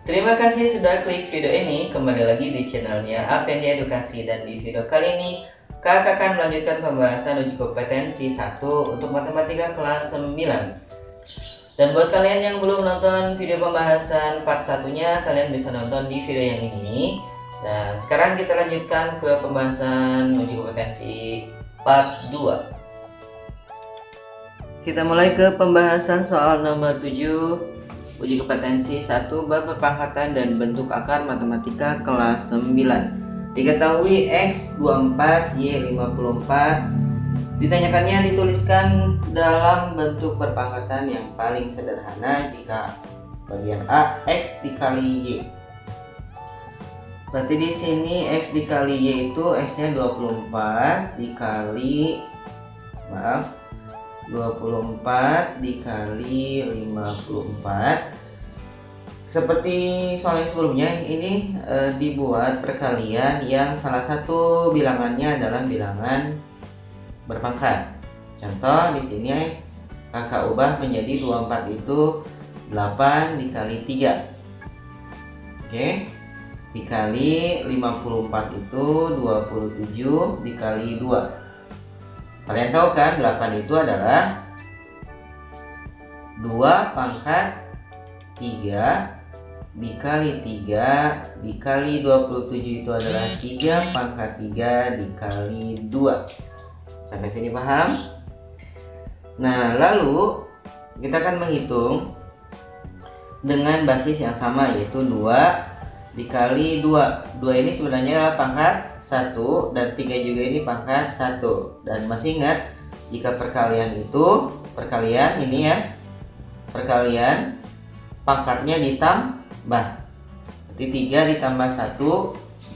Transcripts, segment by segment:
Terima kasih sudah klik video ini. Kembali lagi di channelnya Apendi Edukasi dan di video kali ini kakak akan melanjutkan pembahasan uji kompetensi 1 untuk matematika kelas 9. Dan buat kalian yang belum menonton video pembahasan part satunya, kalian bisa nonton di video yang ini. Dan sekarang kita lanjutkan ke pembahasan uji kompetensi part 2. Kita mulai ke pembahasan soal nomor 7 Uji kompetensi 1 bab perpangkatan dan bentuk akar matematika kelas 9 Diketahui X 24 Y 54 Ditanyakannya dituliskan dalam bentuk perpangkatan yang paling sederhana jika bagian A X dikali Y. Berarti di sini X dikali Y itu X nya 24 dikali maaf 24 dikali 54 seperti soal yang sebelumnya ini e, dibuat perkalian yang salah satu bilangannya adalah bilangan berpangkat. Contoh di sini kakak ubah menjadi 24 itu 8 dikali 3 oke dikali 54 itu 27 dikali 2 Kalian tahu kan 8 itu adalah 2 pangkat 3 dikali 3 dikali 27 itu adalah 3 pangkat 3 dikali 2 Sampai sini paham? Nah lalu kita akan menghitung dengan basis yang sama yaitu 2 dikali 2 2 ini sebenarnya adalah pangkat 1 dan 3 juga ini pangkat 1 dan masih ingat jika perkalian itu perkalian ini ya perkalian pangkatnya ditambah berarti 3 ditambah 1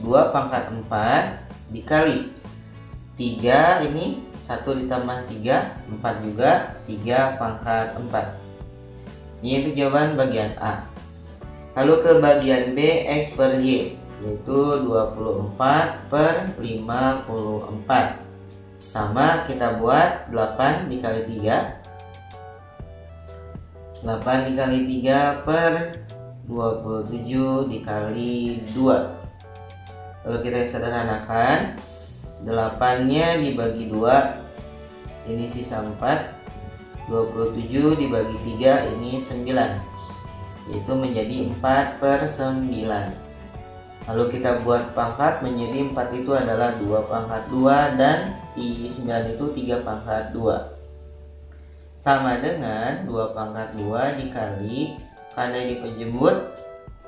2 pangkat 4 dikali. 3 ini 1 ditambah 3 4 juga 3 pangkat 4 ini itu jawaban bagian A. Lalu ke bagian B X per Y yaitu 24 per 54 sama kita buat 8 dikali 3 8 dikali 3 per 27 dikali 2 lalu kita sederhanakan. 8 nya dibagi 2 ini sisa 4 27 dibagi 3 ini 9 yaitu menjadi 4 per 9 lalu kita buat pangkat menjadi 4 itu adalah 2 pangkat 2 dan i 9 itu 3 pangkat 2 sama dengan 2 pangkat 2 dikali karena ini penjemur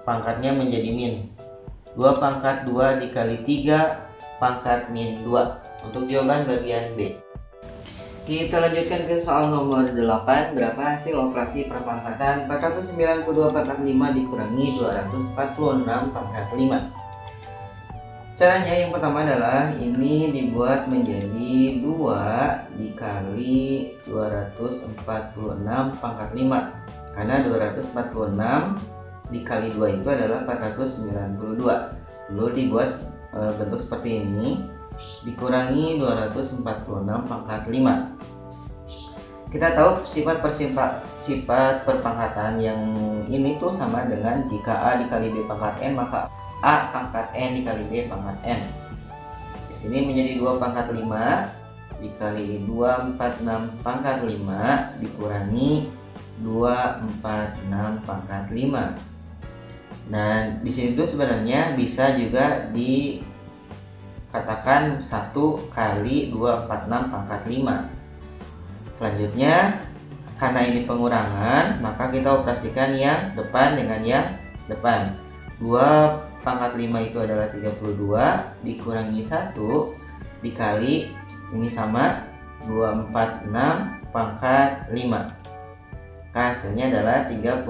pangkatnya menjadi min 2 pangkat 2 dikali 3 pangkat min 2 untuk jawaban bagian B kita lanjutkan ke soal nomor 8. Berapa hasil operasi perpangkatan 492 pangkat 5 dikurangi 246 pangkat 5? Caranya yang pertama adalah ini dibuat menjadi 2 dikali 246 pangkat 5. Karena 246 dikali 2 itu adalah 492. Lalu dibuat e, bentuk seperti ini dikurangi 246 pangkat 5 kita tahu sifat persifat sifat perpangkatan yang ini tuh sama dengan jika A dikali B pangkat N maka A pangkat N dikali B pangkat N di sini menjadi 2 pangkat 5 dikali 246 pangkat 5 dikurangi 246 pangkat 5 dan di sini tuh sebenarnya bisa juga di katakan 1 kali 246 pangkat 5 selanjutnya karena ini pengurangan maka kita operasikan yang depan dengan yang depan. 2 pangkat 5 itu adalah 32 dikurangi 1 dikali ini sama 246 pangkat 5 hasilnya adalah 31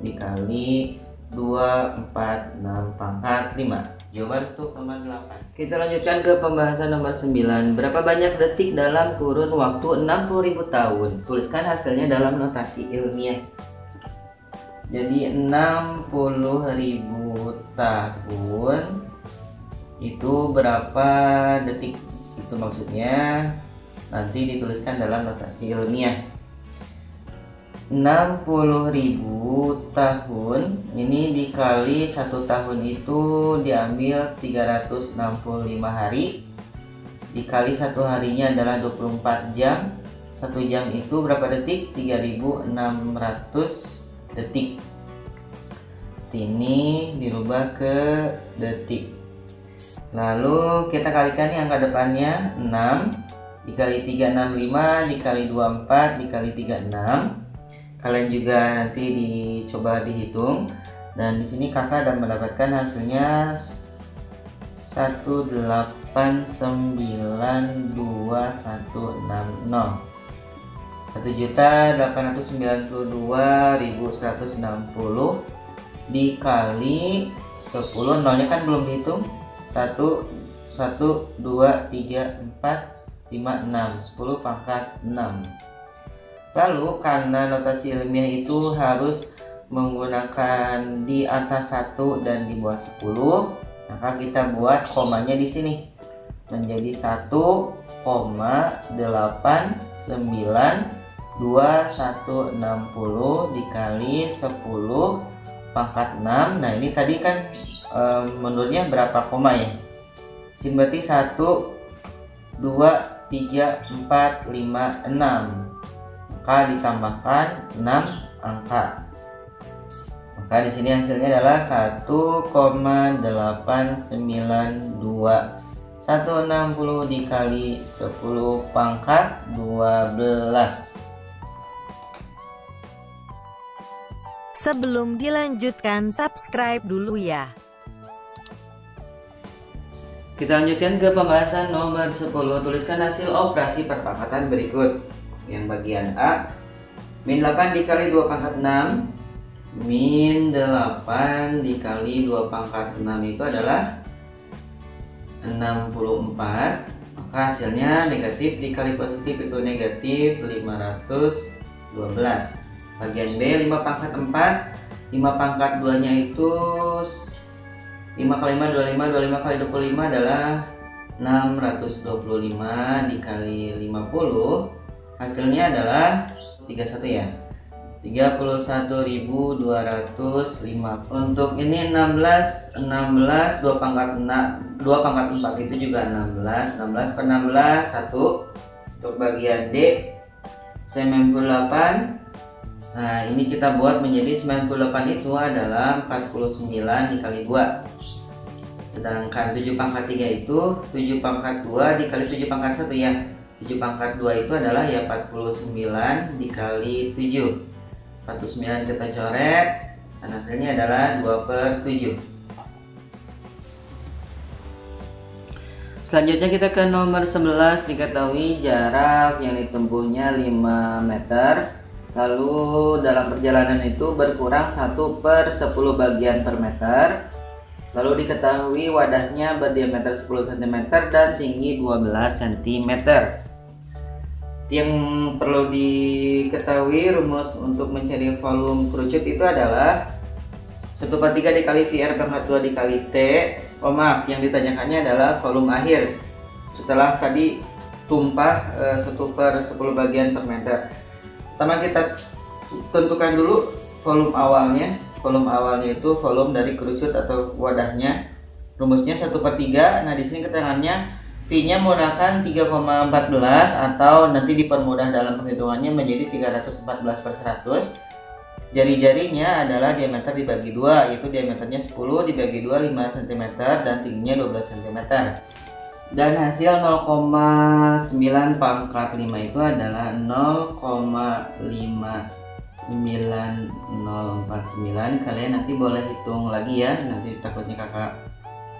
dikali 246 pangkat 5 Jawaban untuk nomor 8. Kita lanjutkan ke pembahasan nomor 9. Berapa banyak detik dalam kurun waktu 60.000 tahun? Tuliskan hasilnya dalam notasi ilmiah. Jadi 60.000 tahun itu berapa detik? Itu maksudnya nanti dituliskan dalam notasi ilmiah. 60.000 tahun. Ini dikali satu tahun itu diambil 365 hari. Dikali satu harinya adalah 24 jam. Satu jam itu berapa detik? 3600 detik. Ini dirubah ke detik. Lalu kita kalikan nih angka depannya. 6 dikali 365 dikali 24 dikali 36 kalian juga nanti dicoba dihitung. Dan di sini kakak akan mendapatkan hasilnya 1892160 satu juta delapan ratus sembilan puluh dua ribu seratus enam puluh dikali sepuluh. Nolnya kan belum dihitung. Satu satu dua tiga empat lima enam. Sepuluh pangkat enam lalu karena notasi ilmiah itu harus menggunakan di atas satu dan di bawah sepuluh maka kita buat komanya di sini. Menjadi satu koma delapan sembilan 2160 dikali 10 pangkat 6 nah ini tadi kan e, menurutnya berapa koma ya? Berarti 1 2 3 4 5 6 maka ditambahkan 6 angka maka di sini hasilnya adalah 1,892 160 dikali 10 pangkat 12 Sebelum dilanjutkan subscribe dulu ya. Kita lanjutkan ke pembahasan nomor 10. Tuliskan hasil operasi perpangkatan berikut. Yang bagian A, min 8 dikali 2 pangkat 6. Min 8 dikali 2 pangkat 6 itu adalah 64. Maka hasilnya negatif dikali positif itu negatif 512 bagian B 5 pangkat 4 5 pangkat 2 nya itu 5 kali 5 25 25 kali 25 adalah 625 dikali 50 hasilnya adalah 31 ya. 31.205 untuk ini 16 16 2 pangkat 6 2 pangkat 4 itu juga 16 16 per 16 1 untuk bagian D 98 Nah ini kita buat menjadi 98 itu adalah 49 dikali 2 Sedangkan 7 pangkat 3 itu 7 pangkat 2 dikali 7 pangkat 1 ya 7 pangkat 2 itu adalah ya 49 dikali 7 49 kita coret dan hasilnya adalah 2 per 7 Selanjutnya kita ke nomor 11 diketahui jarak yang ditempuhnya 5 meter Lalu dalam perjalanan itu berkurang 1 per 10 bagian per meter. Lalu diketahui wadahnya berdiameter 10 cm dan tinggi 12 cm. Yang perlu diketahui rumus untuk mencari volume kerucut itu adalah 1 per 3 dikali VR pangkat 2 dikali T. Oh maaf, yang ditanyakannya adalah volume akhir. Setelah tadi tumpah 1 eh, per 10 bagian per meter pertama kita tentukan dulu volume awalnya volume awalnya itu volume dari kerucut atau wadahnya rumusnya 1 per 3 nah di sini keterangannya V nya menggunakan 3,14 atau nanti dipermudah dalam perhitungannya menjadi 314 per 100 jari-jarinya adalah diameter dibagi dua yaitu diameternya 10 dibagi 2 5 cm dan tingginya 12 cm dan hasil 0,9 pangkat 5 itu adalah 0,59049 kalian nanti boleh hitung lagi ya nanti takutnya kakak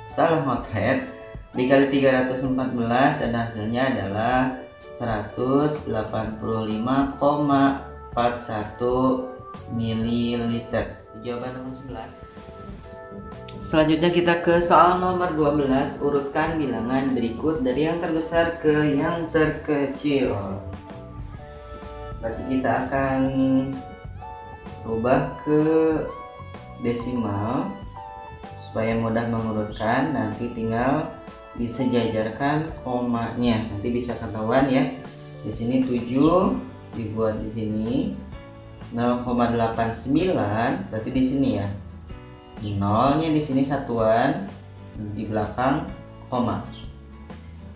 salah motret dikali 314 dan hasilnya adalah 185,41 ml jawaban nomor 11 Selanjutnya kita ke soal nomor 12 Urutkan bilangan berikut dari yang terbesar ke yang terkecil. Berarti kita akan rubah ke desimal Supaya mudah mengurutkan. Nanti tinggal disejajarkan komanya. Nanti bisa ketahuan ya. Di sini 7 dibuat di sini 0,89 berarti di sini ya. Nolnya di sini satuan di belakang koma.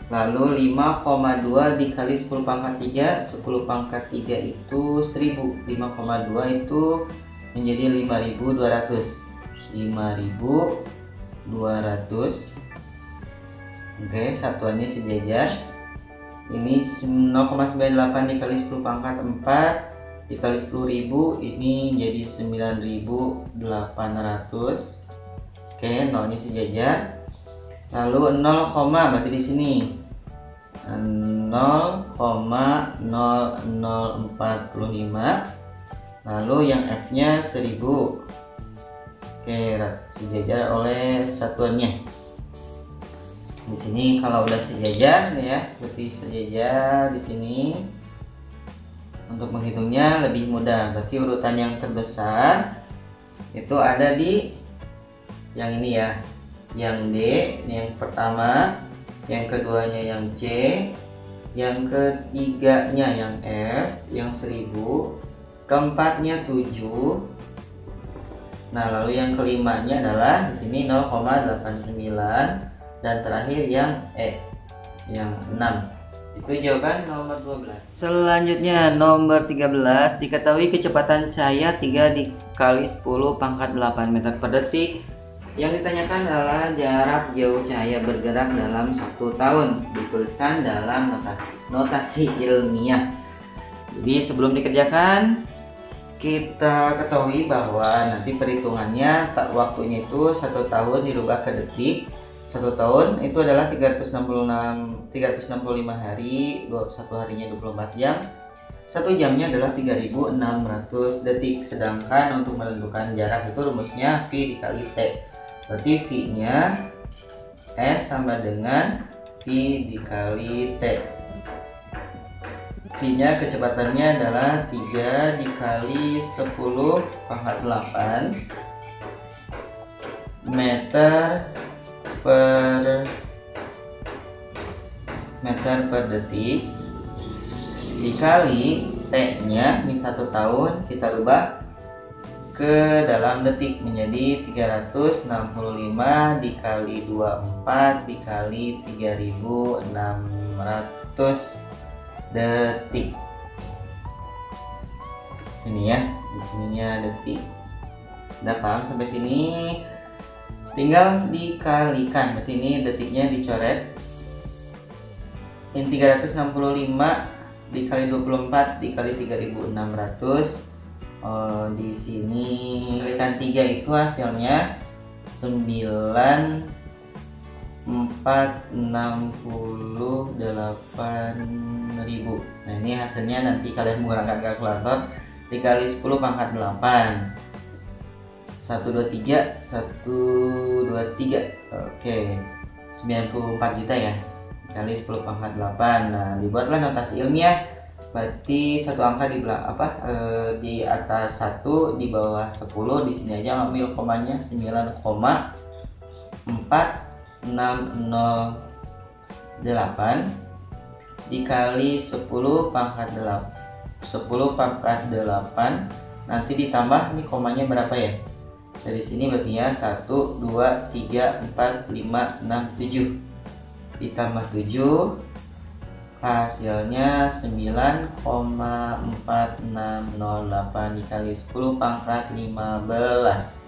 Lalu 5,2 dikali 10 pangkat 3 10 pangkat 3 itu 1000 5,2 itu menjadi 5200 5200 oke satuannya sejajar ini 0,98 dikali 10 pangkat 4 dikali 10.000 ini jadi 9800 oke nolnya sejajar lalu 0, berarti di sini. 0,0045 lalu yang F nya 1000 oke sejajar oleh satuannya di sini kalau udah sejajar ya berarti sejajar di sini. Untuk menghitungnya lebih mudah. Berarti urutan yang terbesar itu ada di yang ini ya. Yang D yang pertama. Yang keduanya yang C. Yang ketiganya yang F yang 1000 keempatnya 7 nah lalu yang kelimanya adalah di sini 0,89 dan terakhir yang E yang 6 itu jawaban nomor 12 selanjutnya nomor 13 diketahui kecepatan cahaya 3 dikali 10 pangkat 8 meter per detik yang ditanyakan adalah jarak jauh cahaya bergerak dalam satu tahun. Dituliskan dalam notasi, ilmiah. Jadi sebelum dikerjakan, kita ketahui bahwa nanti perhitungannya waktunya itu satu tahun dirubah ke detik. Satu tahun itu adalah 366 365 hari, satu harinya 24 jam. Satu jamnya adalah 3600 detik. Sedangkan untuk menentukan jarak itu rumusnya V dikali T berarti V nya S sama dengan V dikali T V nya kecepatannya adalah 3 dikali 10 pangkat 8 meter per meter per detik. Dikali T nya ini satu tahun kita rubah ke dalam detik menjadi 365 dikali 24 dikali 3600 detik. Sini ya di sininya detik. Udah paham sampai sini tinggal dikalikan berarti ini detiknya dicoret. Ini 365 dikali 24 dikali 3600 oh, di sini kalikan 3 itu hasilnya. 9 ribu. Nah ini hasilnya nanti kalian menggunakan kalkulator dikali 10 pangkat 8 123 123 oke 94 juta ya. Kali 10 pangkat 8 nah dibuatlah notasi ilmiah. Berarti satu angka di apa e, di atas satu di bawah 10 di sini aja ambil komanya 9,4608 dikali 10 pangkat 8 10 pangkat 8 nanti ditambah nih komanya berapa ya dari sini berarti ya 1 2 3 4 5 6 7 ditambah 7 hasilnya 9,4608 dikali 10 pangkat 15